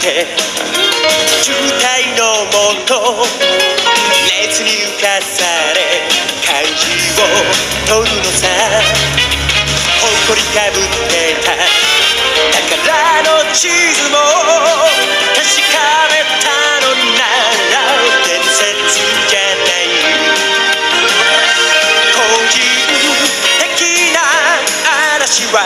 て渋滞のもと熱に浮かされ漢字を取るのさ。誇りかぶってた。宝の地図も確かめたのなら伝説じゃない。個人的な嵐は